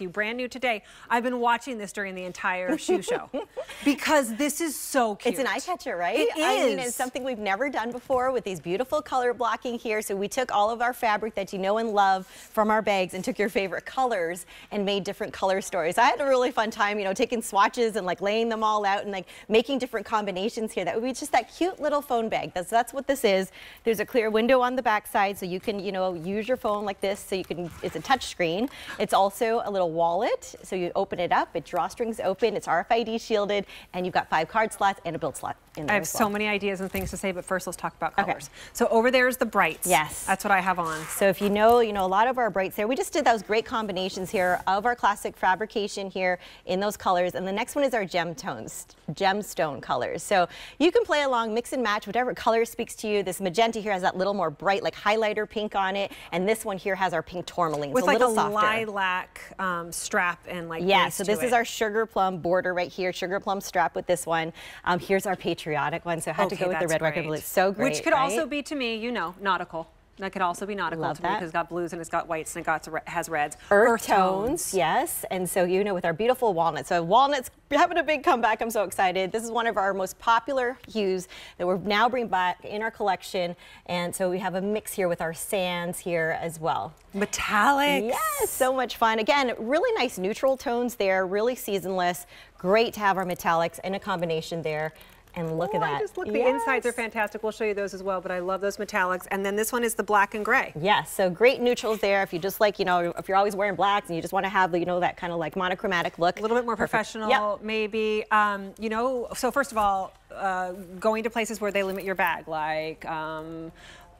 you brand new today. I've been watching this during the entire shoe show because this is so cute. It's an eye catcher, right? It I mean, it's something we've never done before with these beautiful color blocking here. So we took all of our fabric that you know and love from our bags and took your favorite colors and made different color stories. I had a really fun time, you know, taking swatches and like laying them all out and like making different combinations here. That would be just that cute little phone bag. That's that's what this is. There's a clear window on the back side so you can, you know, use your phone like this so you can, it's a touch screen. It's also a little wallet. So you open it up, it drawstrings open, it's RFID shielded, and you've got five card slots and a build slot in there I have as so many ideas and things to say, but first let's talk about Okay. colors. So over there is the brights. Yes. That's what I have on. So if you know, you know, a lot of our brights there, we just did those great combinations here of our classic fabrication here in those colors. And the next one is our gem tones, gemstone colors. So you can play along, mix and match whatever color speaks to you. This magenta here has that little more bright, like highlighter pink on it. And this one here has our pink tourmaline. With so like a a little softer. lilac um, strap and like Yeah, so this is it. our sugar plum border right here, sugar plum strap with this one. Um, here's our patriotic one, so I had to go with the red, white, and great. blue. So great, Which could also be to me, you know, nautical. That could also be nautical Love to me that. because it's got blues and it's got whites and it got has reds. Earth, tones, yes. And so, you know, with our beautiful walnuts. So walnuts having a big comeback. I'm so excited. This is one of our most popular hues that we're now bringing back in our collection. And so we have a mix here with our sands here as well. Metallic. Yes, so much fun. Again, really nice neutral tones there, really seasonless. Great to have our metallics in a combination there. And look Oh, at that. I just look, the insides are fantastic. We'll show you those as well, but I love those metallics. And then this one is the black and gray. Yes, so great neutrals there. If you just like, you know, if you're always wearing blacks and you just want to have, you know, that kind of like monochromatic look. A little bit more Perfect. professional, Yep. maybe. Um, you know, so first of all, uh, going to places where they limit your bag, like um,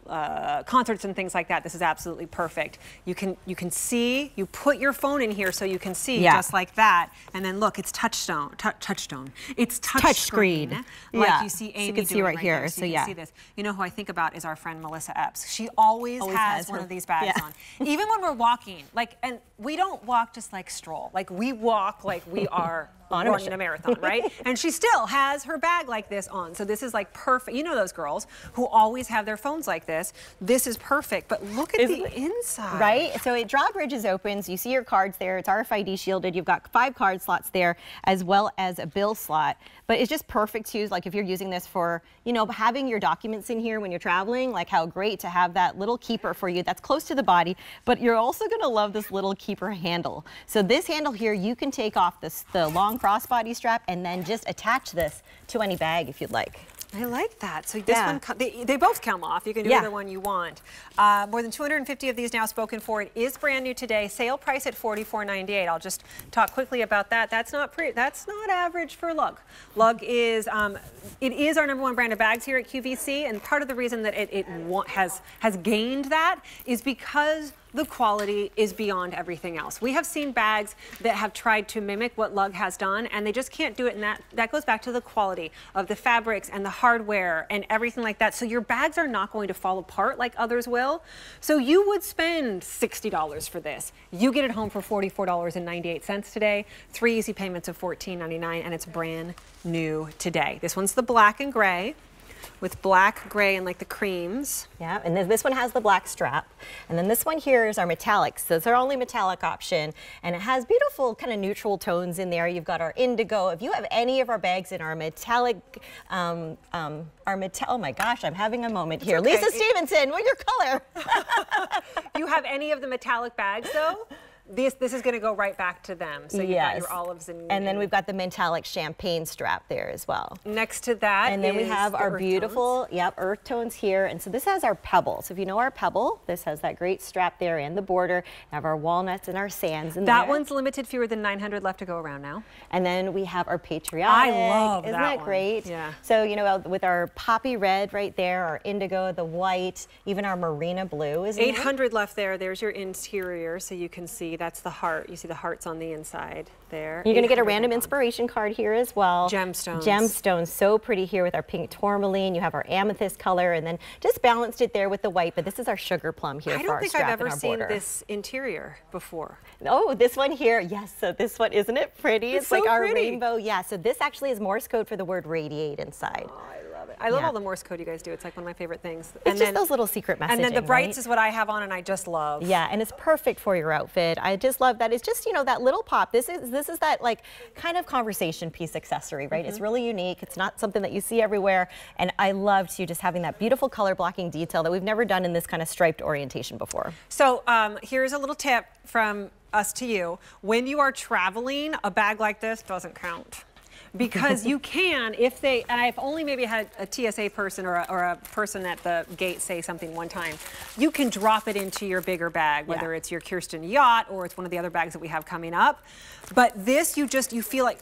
uh, concerts and things like that. This is absolutely perfect. You can you can see. You put your phone in here so you can see Yeah. just like that. And then look, it's touchstone. tou- touchstone. It's touch, Touch screen. screen. Like Yeah. you see So you Amy can see doing right here, so you can yeah. see this. You know who I think about is our friend Melissa Epps. She always, Always has, has one of these bags yeah. on. Even when we're walking, like, and we don't walk just like stroll. Like we walk like we are On a running mission. a marathon, right? and she still has her bag like this on. So this is like perfect. You know those girls who always have their phones like this. This is perfect. But look at Isn't the it? inside. Right? So it drawbridges open. So you see your cards there. It's RFID shielded. You've got five card slots there as well as a bill slot. But it's just perfect to use, like if you're using this for, you know, having your documents in here when you're traveling, like how great to have that little keeper for you that's close to the body. But you're also going to love this little keeper handle. So this handle here, you can take off this, the long crossbody strap and then just attach this to any bag if you'd like. I like that. So this Yeah. one, they, they both come off. You can do Yeah. either one you want. Uh, more than 250 of these now spoken for. It is brand new today. Sale price at $44.98. I'll just talk quickly about that. That's not pre that's not average for Lug. Lug is um, it is our number one brand of bags here at QVC, and part of the reason that it, it has has gained that is because the quality is beyond everything else. We have seen bags that have tried to mimic what Lug has done, and they just can't do it. And that, that goes back to the quality of the fabrics and the hardware and everything like that. So your bags are not going to fall apart like others will. So you would spend $60 for this. You get it home for $44.98 today. Three easy payments of $14.99, and it's brand new today. This one's the black and gray with black, gray, and like the creams. Yeah, and then this one has the black strap. And then this one here is our metallics. So it's our only metallic option. And it has beautiful kind of neutral tones in there. You've got our indigo. If you have any of our bags in our metallic, um, um, our metal, oh my gosh, I'm having a moment here. okay. Lisa Stevenson, what your color? you have any of the metallic bags though, this this is going to go right back to them. So you've got your olives and And then we've got the metallic champagne strap there as well. next to that. And then we have the our beautiful, yep, earth tones here. And so this has our pebble. So if you know our pebble, this has that great strap there and the border. We have our walnuts and our sands in That there. one's limited, fewer than 900 left to go around now. And then we have our patriotic. I love Isn't that that, one. great? Yeah. So, you know, with our poppy red right there, our indigo, the white, even our marina blue is in there. 800 left there. There's your interior, so you can see that's the heart. You see the hearts on the inside there. You're going to get a random inspiration card here as well. Gemstones. Gemstones, so pretty here with our pink tourmaline. You have our amethyst color and then just balanced it there with the white, but this is our sugar plum here I don't think I've ever seen this interior before. Oh, this one here. Yes, so this one, isn't it pretty? It's It's, like our pretty. rainbow. Yeah, so this actually is Morse code for the word radiate inside. Oh, it. I love Yeah. all the Morse code you guys do. It's like one of my favorite things. It's just those little secret messages. And then the brights right? is what I have on, and I just love. Yeah, and it's perfect for your outfit. I just love that. It's just, you know, that little pop. This is this is that like kind of conversation piece accessory, right? Mm-hmm. It's really unique. It's not something that you see everywhere. And I love to just having that beautiful color blocking detail that we've never done in this kind of striped orientation before. So um, here's a little tip from us to you. When you are traveling, a bag like this doesn't count. Because you can, if they, and I've only maybe had a TSA person or a, or a person at the gate say something one time, you can drop it into your bigger bag, whether Yeah. it's your Kirsten yacht or it's one of the other bags that we have coming up. But this, you just, you feel like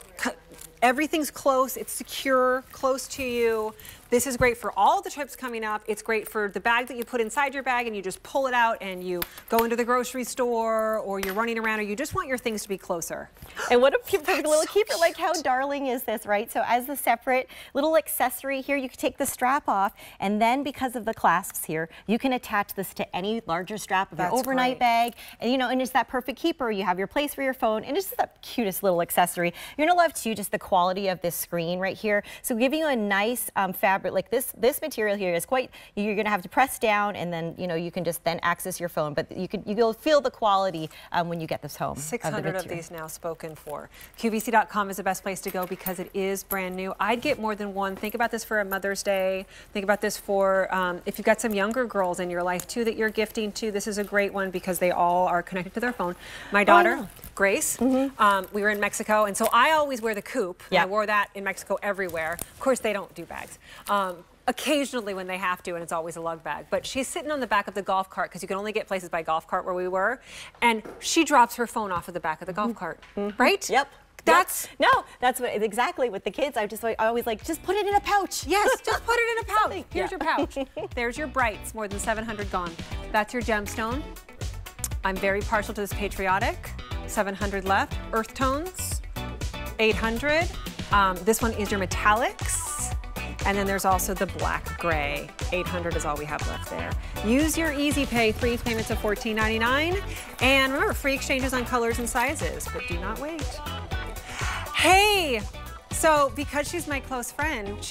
everything's close, it's secure, close to you. This is great for all the trips coming up. It's great for the bag that you put inside your bag and you just pull it out and you go into the grocery store or you're running around or you just want your things to be closer. And what a perfect little so keeper. Like, how darling is this, right? So, as the separate little accessory here, you can take the strap off, and then because of the clasps here, you can attach this to any larger strap of That's your overnight great. bag. And, you know, and it's that perfect keeper. You have your place for your phone, and it's just that cutest little accessory. You're gonna love too just the quality of this screen right here. So, giving you a nice um, fabric like this. This material here is quite. You're gonna have to press down, and then you know you can just then access your phone. But you can you'll feel the quality um, when you get this home. of the 600 of, these now spoken for. QVC.com is the best place to go because it is brand new. I'd get more than one. Think about this for a Mother's Day. Think about this for um, if you've got some younger girls in your life too that you're gifting to. This is a great one because they all are connected to their phone. My daughter. know. Grace, um, we were in Mexico, and so I always wear the coupe. Yeah. I wore that in Mexico everywhere. Of course, they don't do bags. Um, occasionally when they have to, and it's always a lug bag. But she's sitting on the back of the golf cart because you can only get places by golf cart where we were, and she drops her phone off of the back of the golf cart. Right? Yep. That's Yep. no, that's what exactly with the kids. I just I always like just put it in a pouch. Yes, just put it in a pouch. Here's Yeah. your pouch. There's your brights, more than 700 gone. That's your gemstone. I'm very partial to this patriotic. 700 left. Earth tones, 800. Um, this one is your metallics. And then there's also the black gray. 800 is all we have left there. Use your Easy Pay, three payments of $14.99. And remember, free exchanges on colors and sizes, but do not wait. Hey, so because she's my close friend,